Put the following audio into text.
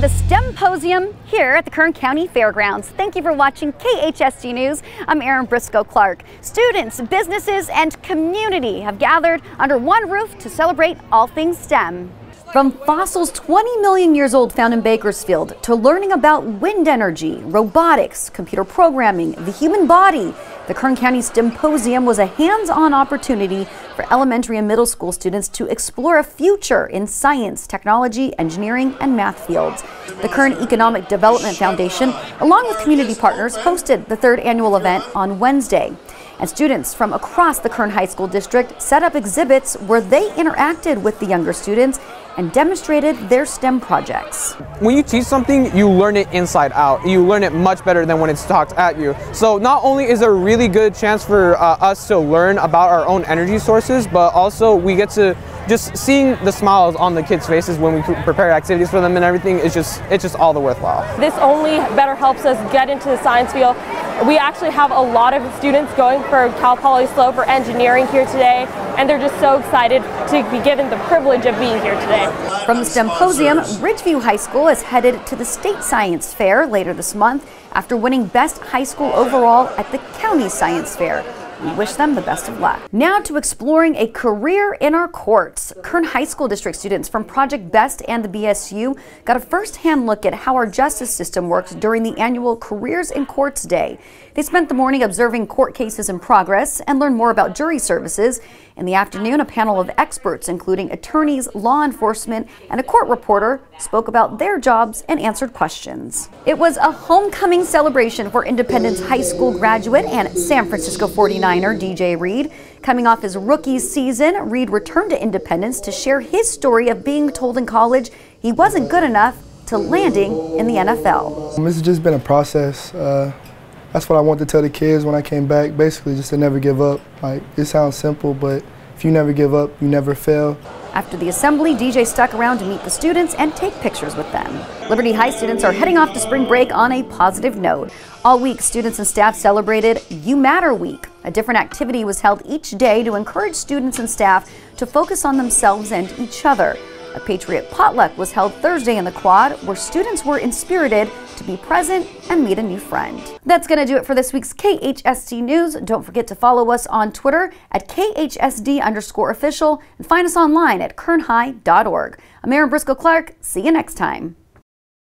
STEMposium here at the Kern County Fairgrounds. Thank you for watching KHSD News. I'm Erin Briscoe Clark. Students, businesses, and community have gathered under one roof to celebrate all things STEM. From fossils 20 million years old found in Bakersfield to learning about wind energy, robotics, computer programming, the human body, the Kern County STEMposium was a hands-on opportunity for elementary and middle school students to explore a future in science, technology, engineering, and math fields. The Kern Economic Development Foundation, along with community partners, hosted the third annual event on Wednesday. And students from across the Kern High School District set up exhibits where they interacted with the younger students and demonstrated their STEM projects. When you teach something, you learn it inside out. You learn it much better than when it's talked at you. So not only is there a really good chance for uh, us to learn about our own energy sources, but also we get to just seeing the smiles on the kids' faces when we prepare activities for them and everything is just it's just all the worthwhile. This only better helps us get into the science field. We actually have a lot of students going for Cal Poly SLO for engineering here today, and they're just so excited to be given the privilege of being here today. From the STEMposium, Ridgeview High School is headed to the State Science Fair later this month after winning Best High School overall at the County Science Fair. We wish them the best of luck. Now to exploring a career in our courts. Kern High School District students from Project BEST and the BSU got a first-hand look at how our justice system works during the annual Careers in Courts Day. They spent the morning observing court cases in progress and learned more about jury services. In the afternoon, a panel of experts, including attorneys, law enforcement, and a court reporter, spoke about their jobs and answered questions. It was a homecoming celebration for Independence High School graduate and San Francisco 49er DJ Reed. Coming off his rookie season, Reed returned to Independence to share his story of being told in college he wasn't good enough to landing in the NFL. This has just been a process. Uh, that's what I want to tell the kids when I came back. Basically, just to never give up. Like it sounds simple, but if you never give up, you never fail. After the assembly, DJ stuck around to meet the students and take pictures with them. Liberty High students are heading off to spring break on a positive note. All week, students and staff celebrated You Matter Week. A different activity was held each day to encourage students and staff to focus on themselves and each other. A Patriot potluck was held Thursday in the quad where students were inspirited to be present and meet a new friend. That's going to do it for this week's KHSD News. Don't forget to follow us on Twitter at KHSD underscore official and find us online at kernhigh.org. I'm Erin Briscoe Clark. See you next time.